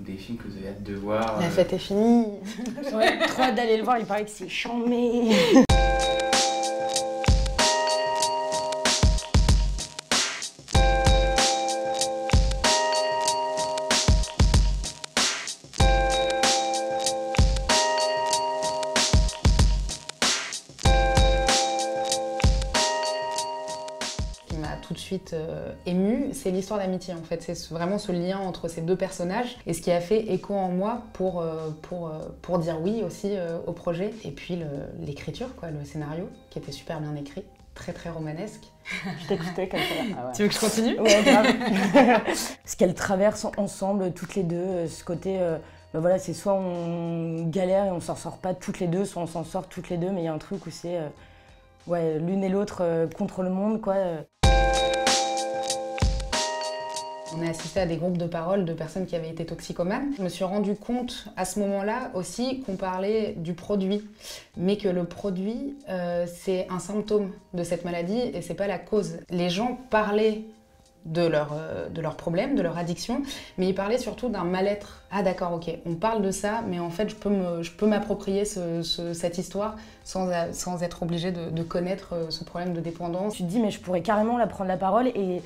des films que vous avez hâte de voir La euh, fête est finie. Ouais, trop hâte d'aller le voir, il paraît que c'est chambé. tout de suite euh, émue, c'est l'histoire d'amitié en fait. C'est ce- vraiment ce lien entre ces deux personnages et ce qui a fait écho en moi pour, euh, pour, euh, pour dire oui aussi euh, au projet. Et puis l'écriture, quoi, le scénario qui était super bien écrit, très très romanesque. Je t'écoutais comme ça. Ah ouais. Tu veux que je continue? Ouais, grave. ce qu'elles traversent ensemble, toutes les deux, ce côté, euh, bah voilà, c'est soit on galère et on s'en sort pas toutes les deux, soit on s'en sort toutes les deux, mais il y a un truc où c'est, euh, ouais, l'une et l'autre euh, contre le monde, quoi. Euh. On a assisté à des groupes de parole de personnes qui avaient été toxicomanes. Je me suis rendu compte à ce moment-là aussi qu'on parlait du produit, mais que le produit, euh, c'est un symptôme de cette maladie et c'est pas la cause. Les gens parlaient de leurs euh, de leurs problèmes, de leur addiction, mais ils parlaient surtout d'un mal-être. Ah d'accord, ok, on parle de ça, mais en fait, je peux m'approprier ce- ce- cette histoire sans, sans être obligé de, connaître euh, ce problème de dépendance. Tu te dis, mais je pourrais carrément la prendre la parole, et,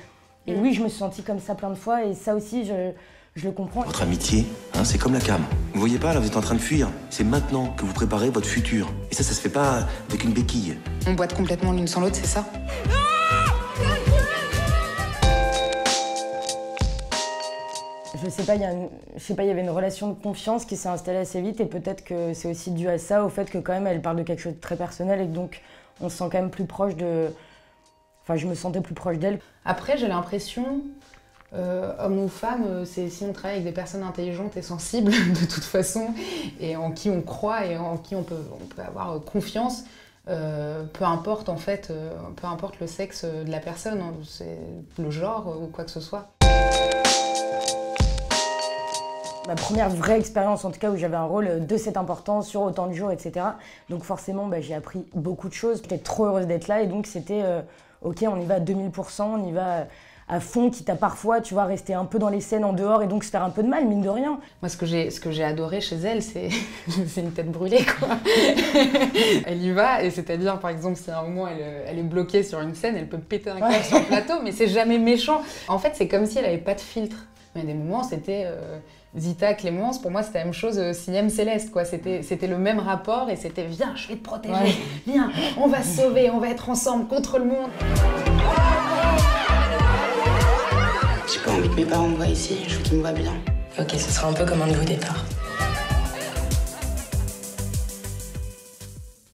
et Mm. oui, je me suis sentie comme ça plein de fois, et ça aussi, je, je le comprends. Votre amitié, hein, c'est comme la cam. Vous voyez pas, là, vous êtes en train de fuir. C'est maintenant que vous préparez votre futur. Et ça, ça se fait pas avec une béquille. On boite complètement l'une sans l'autre, c'est ça? Je sais pas, il y a une- je sais pas, il y avait une relation de confiance qui s'est installée assez vite et peut-être que c'est aussi dû à ça, au fait que quand même elle parle de quelque chose de très personnel et que donc on se sent quand même plus proche de. Enfin, je me sentais plus proche d'elle. Après, j'ai l'impression, euh, homme ou femme, euh, c'est si on travaille avec des personnes intelligentes et sensibles de toute façon, et en qui on croit et en qui on peut, avoir euh, confiance, peu importe en fait, peu importe le sexe de la personne, hein, le genre ou quoi que ce soit. Ma première vraie expérience, en tout cas, où j'avais un rôle de cette importance sur autant de jours, etc. Donc forcément, bah, j'ai appris beaucoup de choses. J'étais trop heureuse d'être là et donc c'était euh, ok, on y va à 2000%, on y va à fond, quitte à parfois, tu vois, rester un peu dans les scènes en dehors et donc se faire un peu de mal, mine de rien. Moi, ce que j'ai, ce que j'ai adoré chez elle, c'est, c'est une tête brûlée, quoi. elle y va, et c'est-à-dire, par exemple, si à un moment elle, elle est bloquée sur une scène, elle peut péter un câble Ouais. sur le plateau, mais c'est jamais méchant. En fait, c'est comme si elle avait pas de filtre. Mais à des moments, c'était euh, Zita, Clémence, pour moi, c'était la même chose, euh, Céleste, quoi. C'était, c'était le même rapport, et c'était viens, je vais te protéger, Ouais. viens, on va se sauver, on va être ensemble contre le monde. J'ai pas envie que mes parents me voient ici, je veux qu'ils me voient bien. Ok, ce sera un peu comme un nouveau départ.